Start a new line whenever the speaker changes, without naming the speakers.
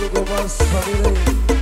to go once, family.